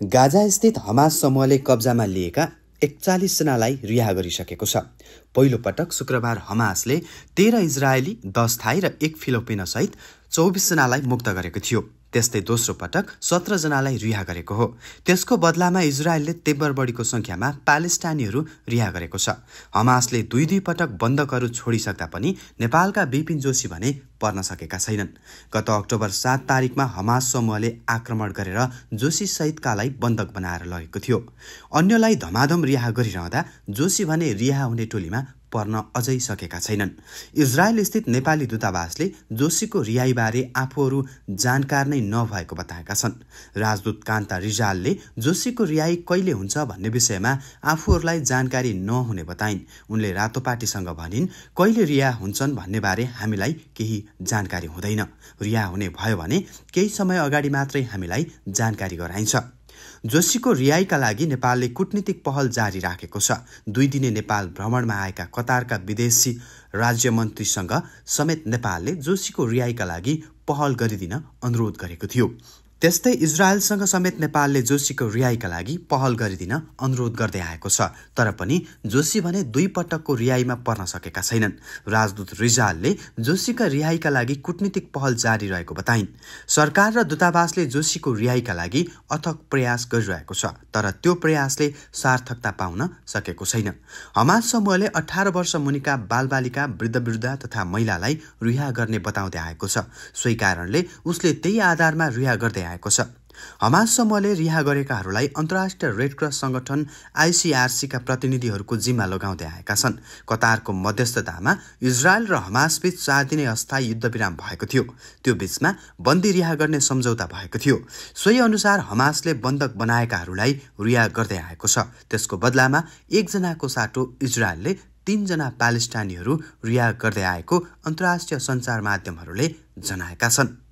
गाजास्थित Hamas समूहले कब्जामा लिएका एकचालिसजनालाई रिहा गरिसकेको छ। पहिलो पटक शुक्रबार हमासले तेह्र इजरायली दस थाई र एक फिलिपिनसहित चौबिसजनालाई मुक्त गरेको थियो। त्यस्तै दोस्रो पटक सत्रजनालाई रिहा गरेको हो। त्यसको बदलामा इजरायलले तेब्बर बढीको सङ्ख्यामा प्यालेस्टाइनीहरू रिहा गरेको छ। हमासले दुई दुई पटक बन्दकहरू छोडिसक्दा पनि नेपालका बिपिन जोशी भने पर्न सकेका छैनन्। गत अक्टोबर सात तारिकमा हमास समूहले आक्रमण गरेर जोशी सहितकालाई बन्दक बनाएर लगेको थियो। अन्यलाई धमाधम रिहा गरिरहँदा जोशी भने रिहा हुने टोलीमा पर्न अझै सकेका छैनन्। इजरायल स्थित नेपाली दूतावासले जोशीको रिहाईबारे आफूहरू जानकार नै नभएको बताएका छन्। राजदूत कान्ता रिजालले जोशीको रिहाई कहिले हुन्छ भन्ने विषयमा आफूहरूलाई जानकारी नहुने बताइन्। उनले रातोपाटीसँग भनिन् कहिले रिहा हुन्छन् भन्ने बारे हामीलाई केही जानकारी हुँदैन। रिहा हुने भयो भने केही समय अगाडि मात्रै हामीलाई जानकारी गराइन्छ। जोशीको रिहाईका लागि नेपालले कुटनीतिक पहल जारी राखेको छ। दुई दिने नेपाल भ्रमणमा आएका कतारका विदेशी राज्यमन्त्रीसँग समेत नेपालले जोशीको रिहाईका लागि पहल गरिदिन अनुरोध गरेको थियो। त्यस्तै इजरायलसँग समेत नेपालले जोशीको रिहाईका लागि पहल गरिदिन अनुरोध गर्दै आएको छ तर पनि जोशी भने दुई पटकको रिहाईमा पर्न सकेका छैनन्। राजदूत रिजालले जोशीका रिहाईका लागि कुटनीतिक पहल जारी रहेको बताइन्। सरकार र दूतावासले जोशीको रिहाईका लागि अथक प्रयास गरिरहेको छ तर त्यो प्रयासले सार्थकता पाउन सकेको छैन। हमास समूहले अठार वर्ष मुनिका बालबालिका वृद्ध वृद्ध तथा महिलालाई रिहा गर्ने बताउँदै आएको छ। सोही कारणले उसले त्यही आधारमा रिहा गर्दै आएको छ। हमास समूहले रिहा गरेकाहरूलाई अन्तर्राष्ट्रिय रेड क्रस सङ्गठन आइसिआरसीका प्रतिनिधिहरूको जिम्मा लगाउँदै आएका छन्। कतारको मध्यस्थतामा इजरायल र हमासबीच चार दिने अस्थायी युद्धविराम भएको थियो। त्यो बीचमा बन्दी रिहा गर्ने सम्झौता भएको थियो। सोही अनुसार हमासले बन्धक बनाएकाहरूलाई रिहा गर्दै आएको छ। त्यसको बदलामा एकजनाको साटो इजरायलले तीनजना प्यालेस्टाइनीहरू रिहा गर्दै आएको अन्तर्राष्ट्रिय सञ्चार माध्यमहरूले जनाएका छन्।